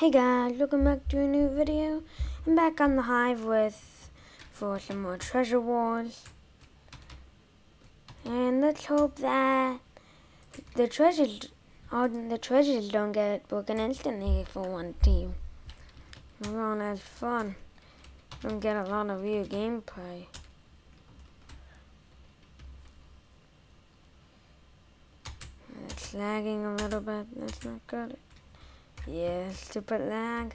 Hey guys, welcome back to a new video. I'm back on the hive with for some more treasure wars. And let's hope that the treasures all the treasures don't get broken instantly for one team. Everyone has fun. Don't get a lot of real gameplay. It's lagging a little bit, that's not good. Yeah, stupid lag.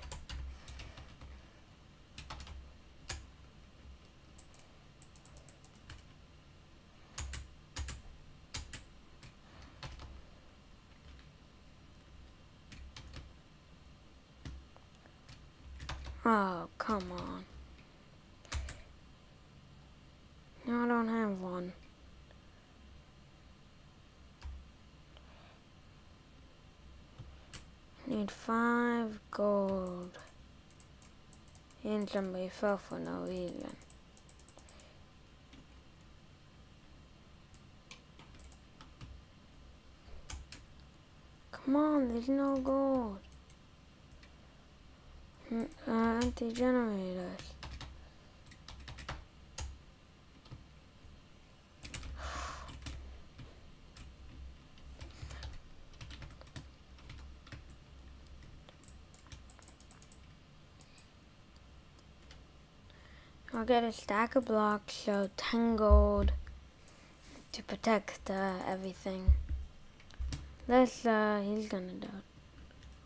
Oh, come on. No, I don't have one. Need five gold. And somebody fell for no reason. Come on, there's no gold. Uh, anti-generators. I'll get a stack of blocks, so 10 gold to protect uh, everything. Let's, uh, he's gonna do it.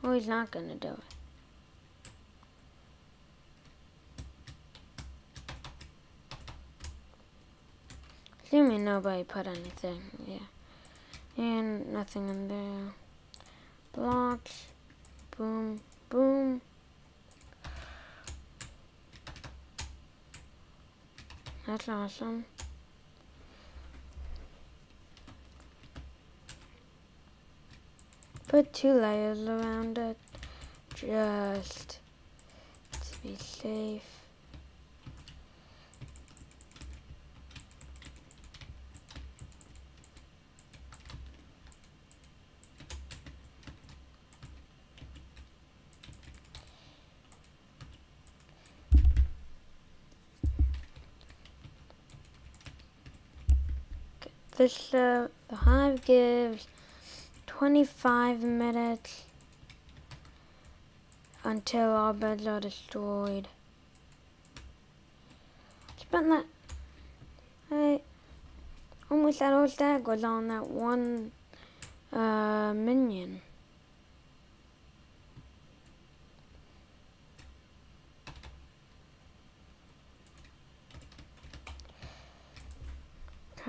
Oh, he's not gonna do it. Assuming nobody put anything, yeah. And nothing in there. Blocks, boom, boom. That's awesome. Put two layers around it, just to be safe. This uh, the hive gives 25 minutes until all beds are destroyed. Spent that I almost that whole stack was on that one uh, minion.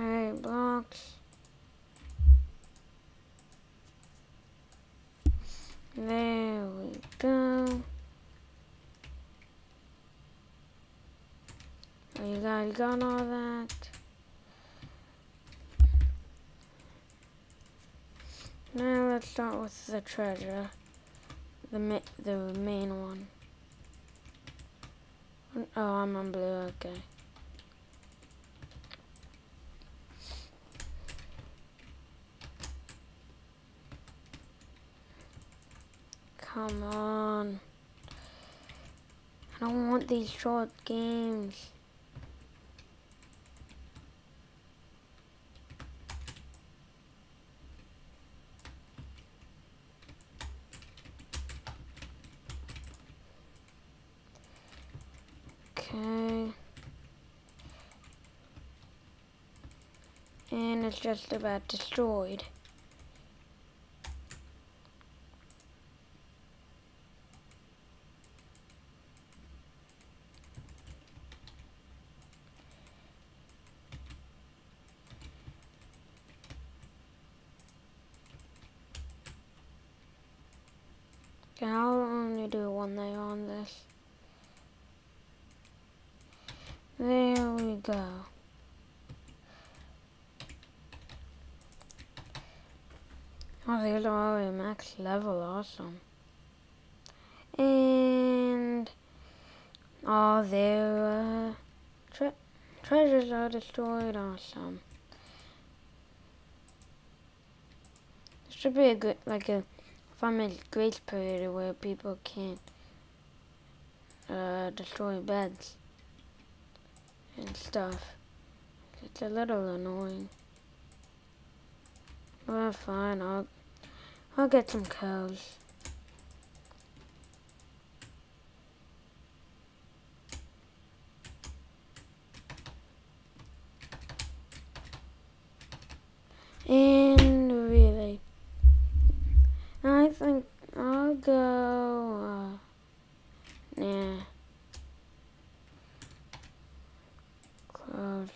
Okay, blocks. There we go. Oh, you guys got all that? Now let's start with the treasure. The ma the main one. Oh, I'm on blue, okay. Come on. I don't want these short games. Okay. And it's just about destroyed. Okay, I'll only do one layer on this. There we go. Oh, these are already max level, awesome. And all their uh, tre treasures are destroyed, awesome. This should be a good, like a a grace period where people can't uh, destroy beds and stuff. It's a little annoying. Well, fine. I'll I'll get some cows. And really, I think I'll go. Uh, nah. Close.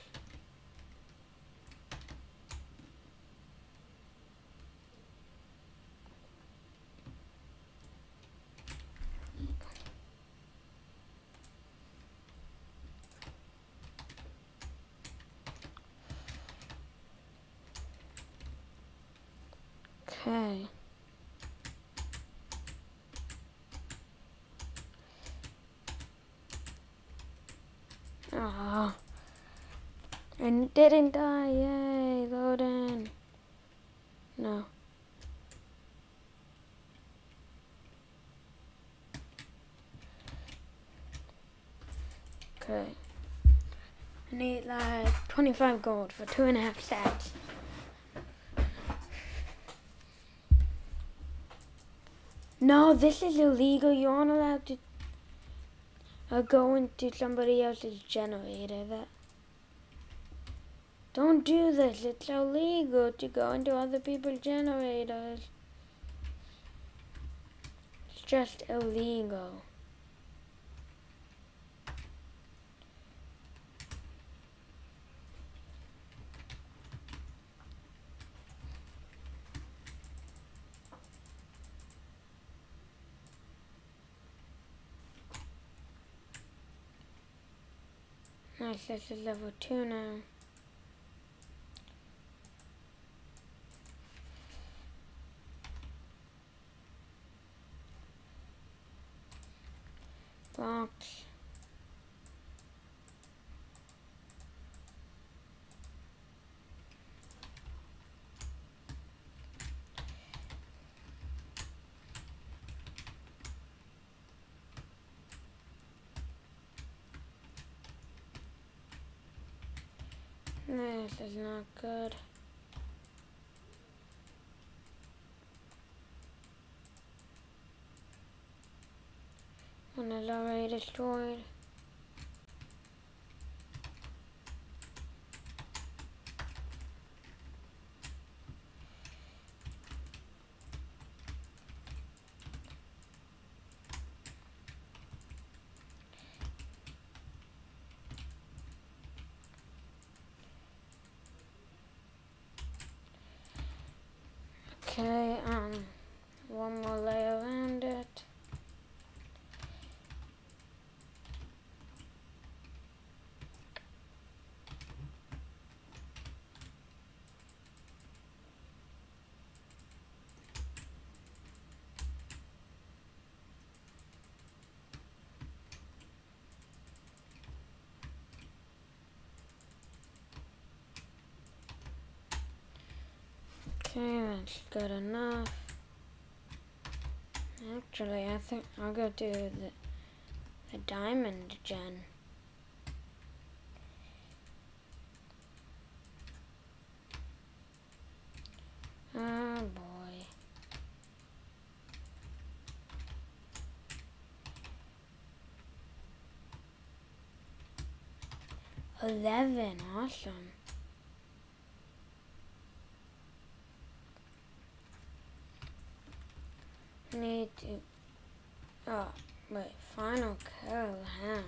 Okay. Oh. And didn't die. Yay, in. No. Okay. I need like 25 gold for two and a half stacks. No, this is illegal. You aren't allowed to uh, go into somebody else's generator. That don't do this. It's illegal to go into other people's generators. It's just illegal. Nice, this is level 2 now. This is not good. One is already destroyed. Okay, um, one more layer around it. Okay, that's good enough. Actually, I think I'll go do the, the diamond gen. Oh boy. Eleven, awesome. Need to. Oh, wait, final kill, huh?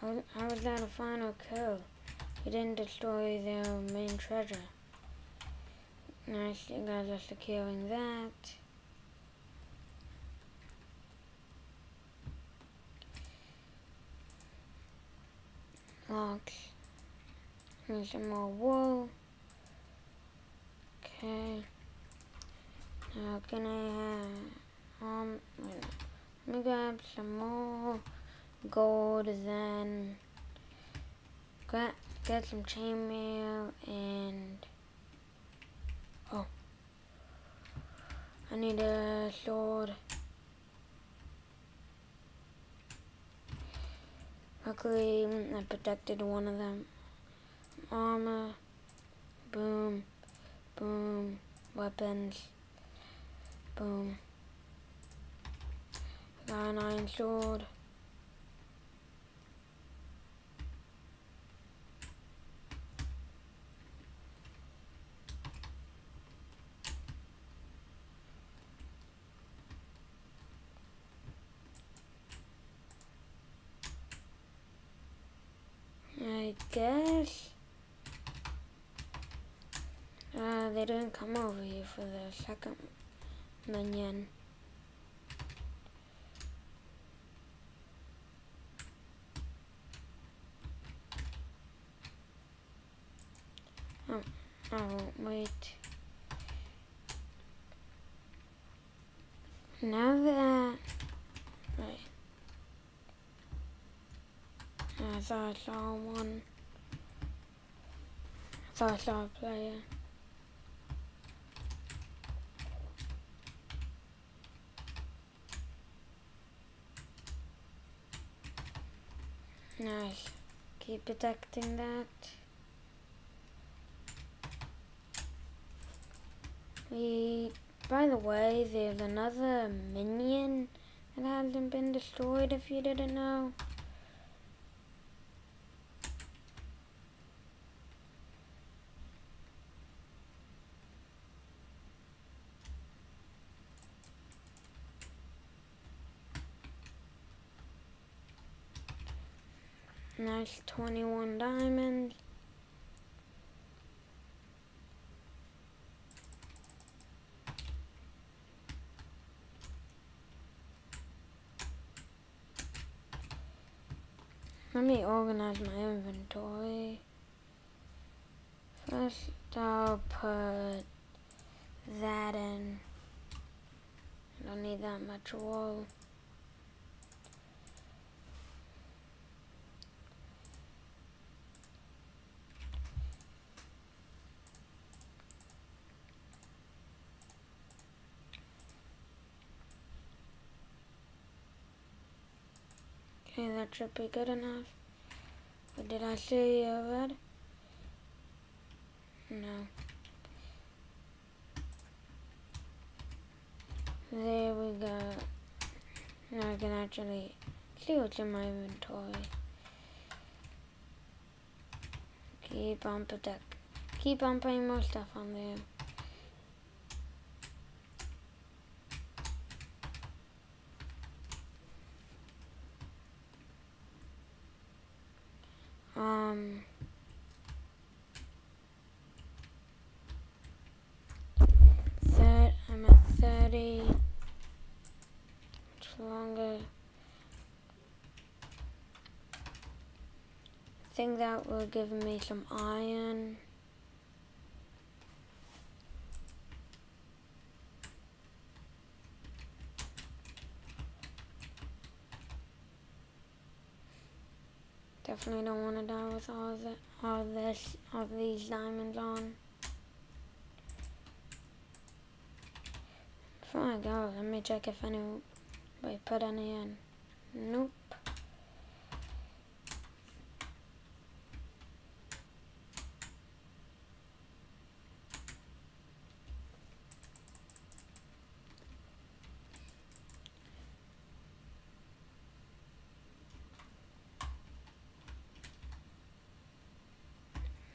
How, how was that a final kill? You didn't destroy their main treasure. Nice, you guys are securing that. Locks. Need some more wool. Okay. Now can I have um let me grab some more gold then. Grab get some chainmail and oh. I need a sword. Luckily I protected one of them. Armor. Boom boom. Weapons. Boom. An iron sword. I guess uh, they didn't come over here for the second minion. Oh, oh, wait. Now that, right. I thought I saw one. I thought I saw a player. Nice. Keep detecting that. We, by the way, there's another minion that hasn't been destroyed if you didn't know. Nice 21 diamonds. Let me organize my inventory. First, I'll put that in. I don't need that much wool. Okay, that should be good enough. But did I see a red? No. There we go. Now I can actually see what's in my inventory. Keep on protect. Keep on putting more stuff on there. Um, that I'm at 30. Much longer. I think that will give me some iron. Definitely don't want to die with all the all this all these diamonds on. Before I go, let me check if anybody put any in. Nope.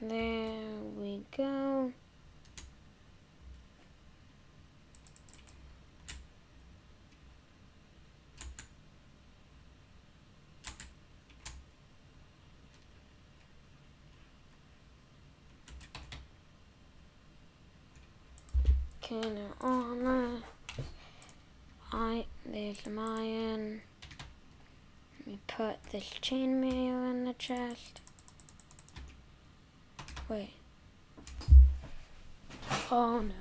There we go. Okay, now armor. I there's some iron. Let me put this chainmail in the chest. Wait. Oh no.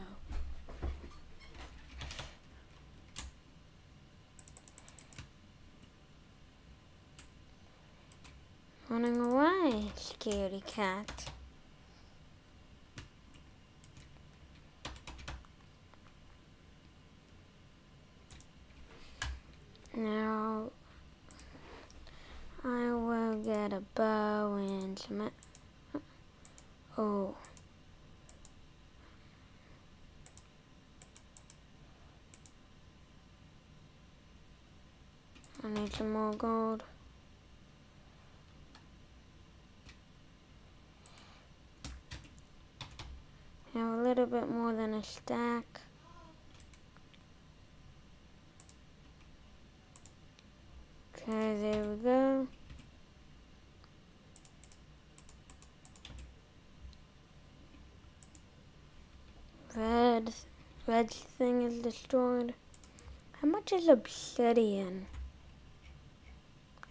Running away. scaredy cat. Now I will get a bow and some. Oh. I need some more gold. Now a little bit more than a stack. Okay, there we go. Red, red thing is destroyed. How much is obsidian?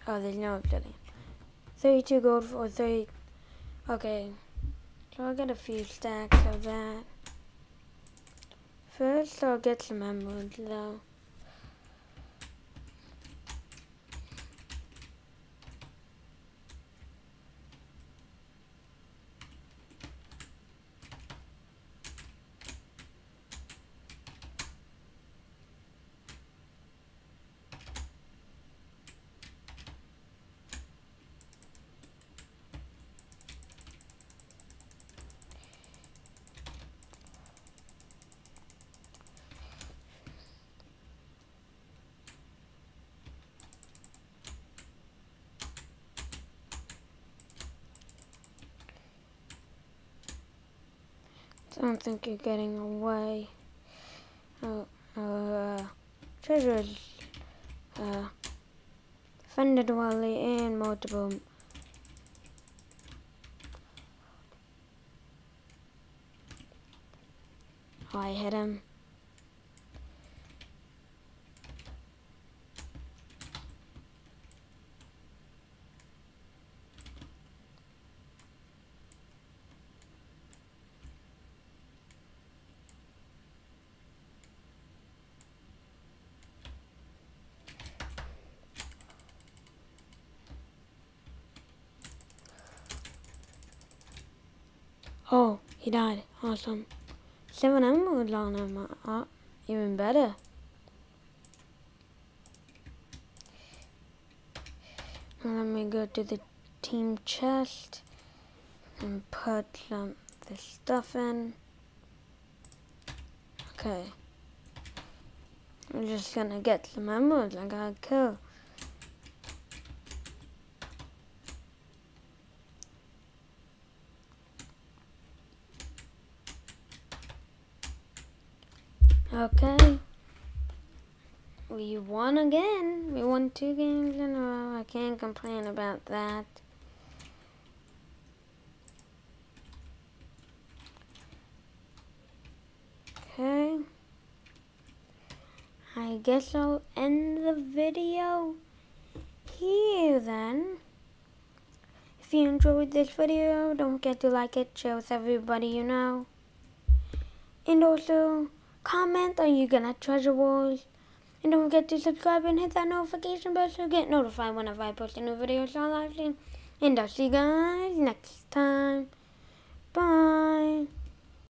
Oh, there's no obsidian. 32 gold for 30. Okay. So I'll get a few stacks of that. First, I'll get some emeralds though. I don't think you're getting away. Oh, uh, treasures. Uh, funded Wally and multiple. I hit him. Oh, he died. Awesome. Seven emeralds on him. Uh, even better. Let me go to the team chest and put some the stuff in. Okay. I'm just gonna get some emeralds I gotta kill. Okay. We won again. We won two games in a row. I can't complain about that. Okay. I guess I'll end the video here then. If you enjoyed this video, don't forget to like it, share with everybody you know. And also, comment, are you gonna treasure wars? And don't forget to subscribe and hit that notification bell so you get notified whenever I post a new video on live stream. And I'll see you guys next time. Bye.